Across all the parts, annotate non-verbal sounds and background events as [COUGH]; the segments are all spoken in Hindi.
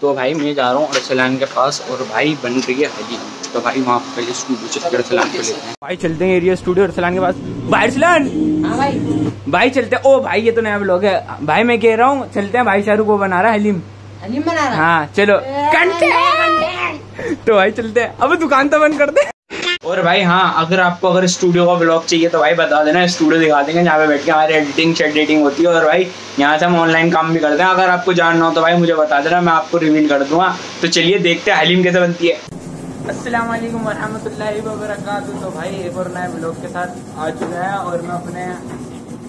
तो भाई मैं जा रहा हूँ अरसलान के पास और भाई बन रही है हली तो भाई वहाँ पहले स्टूडियो अरसलान को लेते हैं। भाई चलते हैं एरिया स्टूडियो अरसलान के पास। भाई अरसलान! हाँ भाई। भाई चलते हैं। ओ भाई ये तो नया ब्लॉग है। भाई मैं कह रहा हूँ चलते हैं। भाई शाहरुख को बना रहा है हलीम। हलीम बना रहा हाँ? चलो। कंटेंट! तो भाई चलते हैं। अब दुकान तो बंद कर दे। और भाई हाँ अगर आपको अगर स्टूडियो का ब्लॉग चाहिए तो भाई बता देना स्टूडियो दिखा देंगे जहाँ पे बैठ के हमारी एडिटिंग एडिटिंग होती है। और भाई, यहाँ से हम ऑनलाइन काम भी करते हैं। अगर आपको जानना हो तो भाई मुझे बता देना, मैं आपको रिवील कर दूँगा। तो चलिए देखते हैं हलीम कैसे बनती है। अस्सलाम वालेकुम वरहमतुल्लाहि वबरकातुहू। तो भाई, एक और नए ब्लॉग के साथ आ चुका है और मैं अपने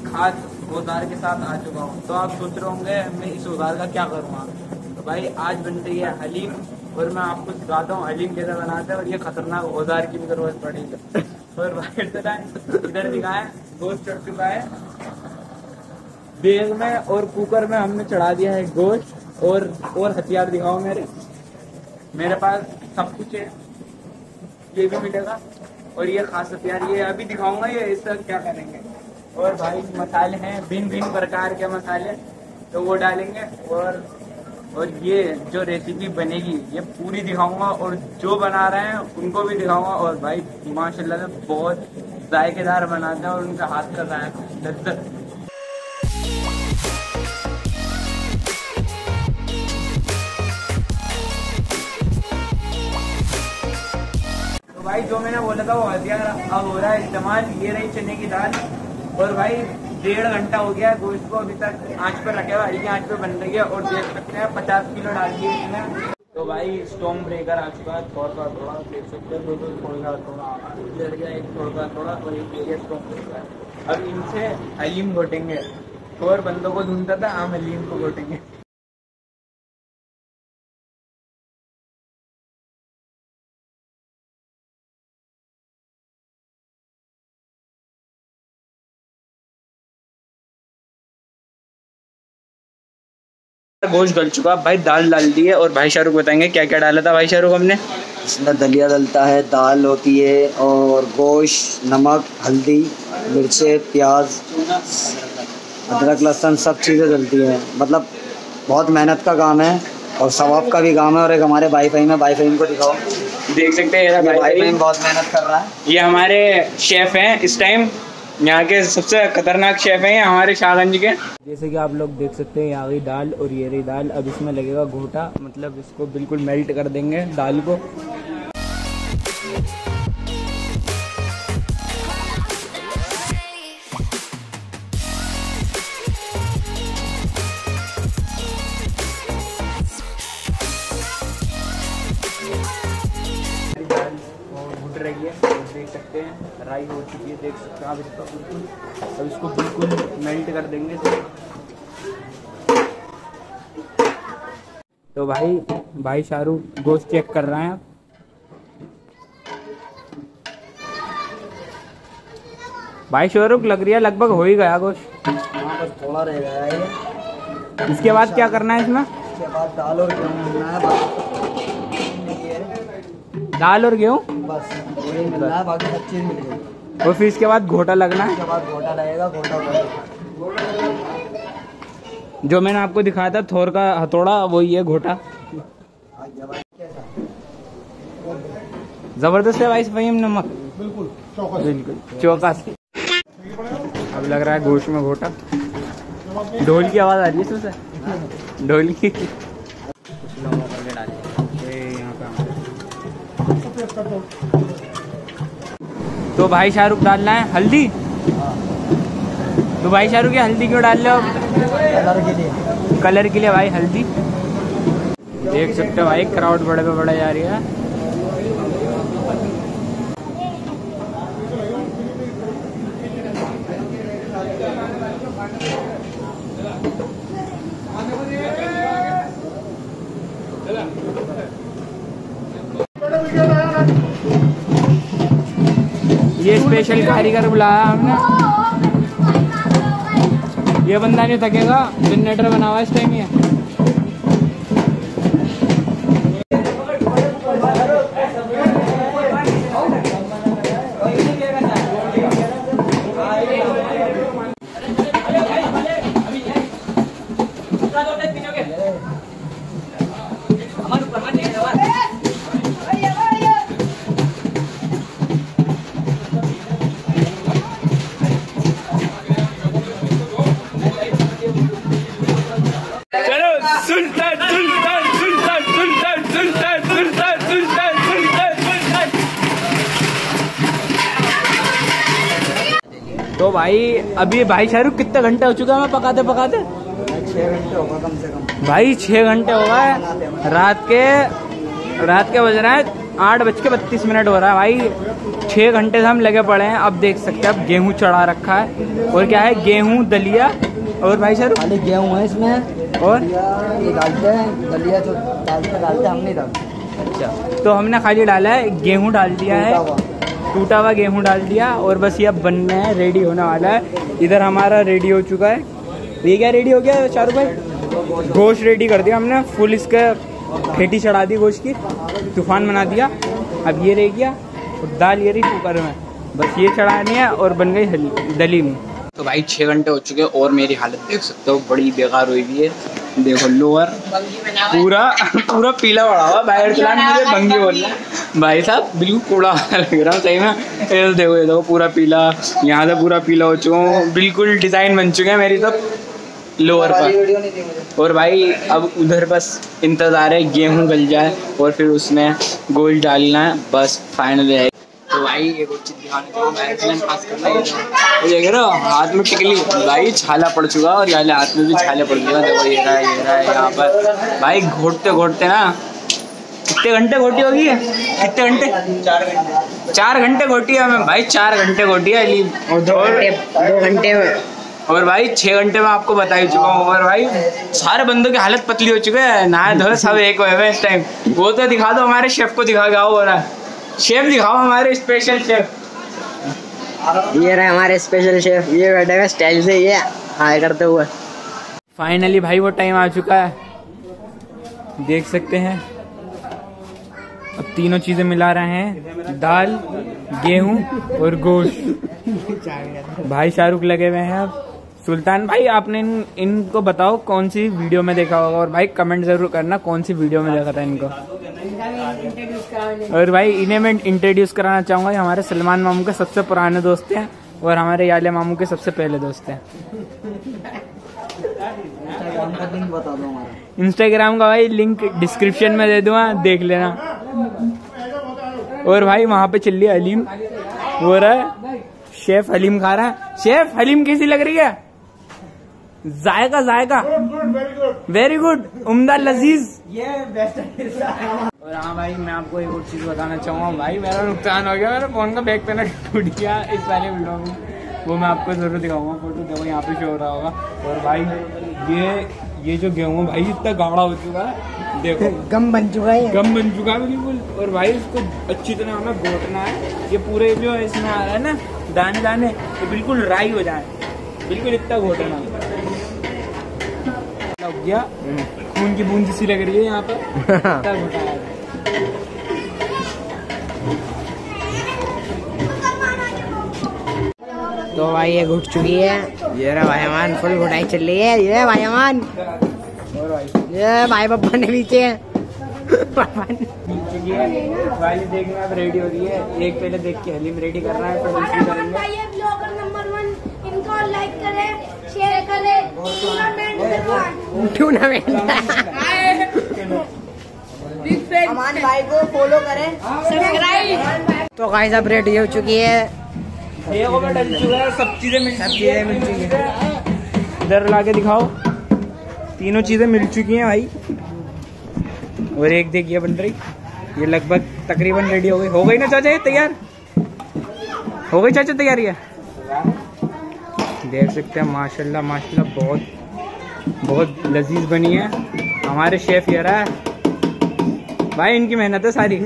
खास औज़ार के साथ आ चुका हूँ। तो आप सोच रहे होंगे, मैं इस औज़ार का क्या करूँगा? तो भाई, आज बन रही है हलीम और मैं आपको सिखाता हूँ हलीम कैसे बनाते हैं और ये खतरनाक औज़ार की भी ज़रूरत पड़ेगी और इधर दिखाए गोश्त चढ़ चुका है। बेग में और कुकर में हमने चढ़ा दिया है गोश्त और और हथियार दिखाओ मेरे। मेरे पास सब कुछ है, ये भी मिलेगा। और ये खास हथियार, ये अभी दिखाऊँगा, ये इससे क्या करेंगे। और भाई मसाले हैं भिन्न भिन्न प्रकार के मसाले तो वो डालेंगे और और ये जो रेसिपी बनेगी, ये पूरी दिखाऊँगा और जो बना रहे हैं, उनको भी दिखाऊँगा। और भाई, माशाल्लाह से बहुत जायकेदार बनाते हैं और उनका हाथ का जायका लज्जत भाई, जो मैंने बोला था वो हथियार अब हो रहा है इस्तेमाल। ये रही चने की दाल। और भाई डेढ़ घंटा हो गया गोश्त को अभी तक आँच पर रखे हुआ हल्की आँच पे बन रही है और देख सकते हैं, पचास किलो डाल दिए इसमें तो भाई स्टोम ब्रेकर आ चुका है, थोड़ा थोड़ा थोड़ा, देख सकते हैं, दो थोड़ा थोड़ा गया, एक थोड़ा थोड़ा, और एक ये स्टोम ब्रेकर अब इनसे हलीम घोटेंगे, और बंदों को ढूंढता था, आम हलीम को घोटेंगे। गोश्त गल चुका। भाई दाल डाल दी है और भाई शाहरुख बताएँगे क्या क्या डाला था भाई शाहरुख हमने? इसमें दलिया डलता है दाल होती है और गोश्त नमक हल्दी मिर्चे प्याज अदरक लहसुन सब चीज़ें डलती हैं। मतलब बहुत मेहनत का काम है और सवाब का भी काम है और एक हमारे भाई फहीम है। भाई फहीम को दिखाओ। देख सकते हैं भाई। फहीम बहुत मेहनत कर रहा है। ये हमारे शेफ हैं इस टाइम। यहाँ के सबसे खतरनाक शेफ है, हमारे शाहगंज के। जैसे कि आप लोग देख सकते हैं, यहाँ की दाल और ये रही दाल। अब इसमें लगेगा घोटा मतलब इसको बिल्कुल मेल्ट कर देंगे दाल को। रही है और देख सकते हैं राई हो चुकी है देख सकते हैं आप इसका बिल्कुल अब इसको बिल्कुल मेल्ट कर देंगे। इसे। तो भाई भाई शाहरुख गोश्त चेक कर रहे हैं आप? भाई शाहरुख लग रही है लगभग हो ही गया गोश्त हाँ बस थोड़ा रह गया है। इसके बाद क्या करना है इसमें? उसके बाद दाल और दाल और गेहूँ? बस वही मिलना है बाकी सब चीज़ मिल गई। और फिर इसके बाद घोटा लगना है? उसके बाद घोटा लगेगा घोटा जो मैंने आपको दिखाया था थोर का हथौड़ा वही है घोटा। ज़बरदस्त है भाई भाई नमक। बिल्कुल बिल्कुल चौकस। अब लग रहा है गोश्त में घोटा। ढोल की आवाज़ आ रही है ढोल की। तो भाई शाहरुख डालना है, हल्दी? तो भाई शाहरुख, ये हल्दी क्यों डाल रहे हो? कलर के लिए। कलर के लिए भाई, हल्दी। देख सकते हो भाई क्राउड बड़े पे बड़ा जा रही है ये स्पेशल कारीगर बुलाया हमने। ये बंदा नहीं थकेगा जनरेटर बना हुआ इस टाइम ये। भाई अभी भाई शाहरुख कितने घंटे हो चुका है? मैं पकाते पकाते? छः घंटे होगा कम से कम भाई छह घंटे हो गए। रात के रात के बज रहे हैं। आठ बज के बत्तीस मिनट हो रहा है भाई। छह घंटे से हम लगे पड़े हैं। अब देख सकते हैं अब गेहूँ चढ़ा रखा है। और क्या है? गेहूँ दलिया। और भाई सर गेहूँ है इसमें। और? ये डालते हैं। दलिया जो डालते डालते हम नहीं डालते। अच्छा। तो हमने खाली डाला है गेहूँ डाल दिया है। टूटा हुआ। गेहूँ डाल दिया और बस ये अब बनने है रेडी होने वाला है। इधर हमारा रेडी हो चुका है। ये क्या रेडी हो गया शाहरुख भाई? गोश्त रेडी कर दिया हमने। फुल इसके फेटी चढ़ा दी गोश्त की। तूफ़ान बना दिया। अब ये रह गया। और दाल ये रही कुकर में। बस ये चढ़ानी है और बन गई हल- दली में तो भाई छः घंटे हो चुके हैं और मेरी हालत देख सकते हो बड़ी बेकार हुई हुई है। देखो, लोअर, पूरा पूरा पीला पड़ा हुआ, बाहर चला मुझे भंगी बोलना भाई साहब, बिल्कुल कूड़ा लग रहा हूँ, सही में। ये तो देखो, ये देखो, पूरा पीला, यहाँ से पूरा पीला हो चुका हूँ। बिल्कुल डिज़ाइन बन चुके हैं मेरी तो लोअर पर। और भाई, अब उधर बस इंतज़ार है, गेहूँ गल जाए, और फिर उसमें गोल डालना है, बस फाइनल है। तो भाई एक दिखाना चाहूँगा एक्सीलेंट पास करना है ये देख रहे हो हाथ में टिकली भाई छाला पड़ चुका और यहाँ हाथ में भी छाले पड़ चुका देखो ये रहा ये रहा है यहाँ पर। भाई घोटते घोटते ना कितने घंटे घोटी होगी कितने घंटे? चार घंटे। चार घंटे घोटी है मैं भाई चार घंटे घोटी है अली और दो घंटे में। और भाई छह घंटे में आपको बता ही चुका हूँ और भाई सारे बंदों की हालत पतली हो चुकी है। नहाए धोए सब एक हैं इस टाइम वो तो दिखा दो हमारे शेफ को दिखा क्या हो रहा है शेफ दिखाओ हमारे स्पेशल शेफ ये रहे हमारे स्पेशल शेफ ये बैठे हुए स्टाइल से ये हाय करते हुए। फाइनली भाई वो टाइम आ चुका है। देख सकते हैं। अब तीनों चीज़ें मिला रहे हैं। दाल गेहूँ और गोश्त भाई शाहरुख लगे हुए हैं अब। सुल्तान भाई आपने इन, इनको बताओ कौन सी वीडियो में देखा होगा। और भाई कमेंट ज़रूर करना कौन सी वीडियो में देखा था इनको। और भाई, इन्हें मैं इंट्रोड्यूस कराना चाहूँगा। हमारे सलमान मामू के सबसे पुराने दोस्त हैं और हमारे याले मामू के सबसे पहले दोस्त हैं। इंस्टाग्राम का भाई लिंक डिस्क्रिप्शन में दे दूँगा देख लेना। और भाई, वहाँ पे चल रही है हलीम वो रहा है, शेफ हलीम खा रहा है। शेफ हलीम कैसी लग रही है? जायका जायका। वेरी गुड उम्दा लजीज। और हाँ भाई मैं आपको एक और चीज़ बताना चाहूँगा। भाई मेरा नुकसान हो गया। मेरे फ़ोन का बैक पैनल टूट गया इस वाले वीडियो में। वो मैं आपको ज़रूर दिखाऊँगा। फ़ोटो देखो यहाँ पे शो हो रहा होगा। और भाई ये ये जो गेहूँ है भाई इतना गाढ़ा हो चुका है। देखो। गम बन चुका है गम बन चुका है बिल्कुल। और भाई इसको अच्छी तरह हमें घोटना है। ये पूरे जो इसमें आ रहा है ना दाने दाने ये बिल्कुल राई हो जाए। बिल्कुल इतना घोटना। हो गया। खून की बूंद सी लग रही है यहाँ पर। [LAUGHS] तो भाई ये घुट चुकी है। ये रहा भाई अमान फुल घुटाई चल रही है। ये भाई भाई ये भाई पप्पा ने पीछे। पापा ने वाली देखना अब रेडी हो रही है। एक पहले देख के हलीम रेडी कर रहा है फिर दूसरी करेंगे ब्लॉगर नंबर वन इनको लाइक करें शेयर करें टूर्नामेंट टूर्नामेंट अमान भाई को फॉलो करें। सब्सक्राइब तो गाइस अब रेडी हो चुकी है। देखो मैं डल चुका है सब चीज़ें मिल सब चुकी है। चीज़ें मिल चुकी है। इधर ला के दिखाओ। तीनों चीज़ें मिल चुकी हैं भाई। और एक देखिए बन रही। ये लगभग तकरीबन रेडी हो गई। हो गई ना चाचा, ये तैयार? हो गई चाचा, तैयार ये देख सकते हैं, माशाल्लाह माशाल्लाह, बहुत बहुत लजीज बनी है। हमारे शेफ यार है, भाई इनकी मेहनत है सारी।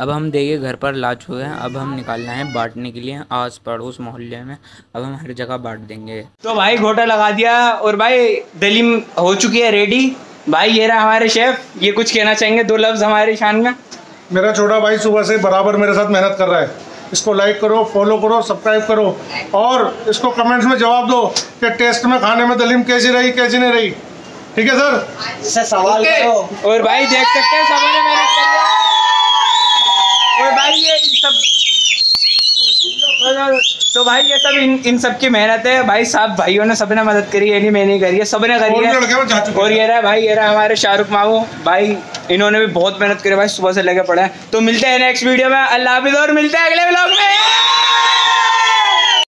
अब हम देखिए घर पर ला चुके हैं। अब हम निकालना है बांटने के लिए आस पड़ोस मोहल्ले में। अब हम हर जगह बांट देंगे। तो भाई घोटा लगा दिया और भाई दलीम हो चुकी है रेडी। भाई ये रहा हमारे शेफ। ये कुछ कहना चाहेंगे? दो लफ्ज हमारे शान में। मेरा छोटा भाई सुबह से बराबर मेरे साथ मेहनत कर रहा है। इसको लाइक करो फॉलो करो सब्सक्राइब करो। और इसको कमेंट्स में जवाब दो कि टेस्ट में खाने में दलीम कैसी रही कैसी नहीं रही। ठीक है सर सवाल करो। और भाई देख सकते हैं ने मेहनत है। और भाई ये इन सब तो भाई ये सब इन इन सब की मेहनत है। भाई साहब भाइयों ने सबने मदद करी है नहीं मैंने नहीं करी है सबने करी है। और ये रहा भाई ये रहा हमारे शाहरुख मामू। भाई इन्होंने भी बहुत मेहनत करी भाई सुबह से लेके पड़े है। तो मिलते हैं नेक्स्ट वीडियो में। अल्लाह हाफिज और मिलते हैं अगले ब्लॉग में।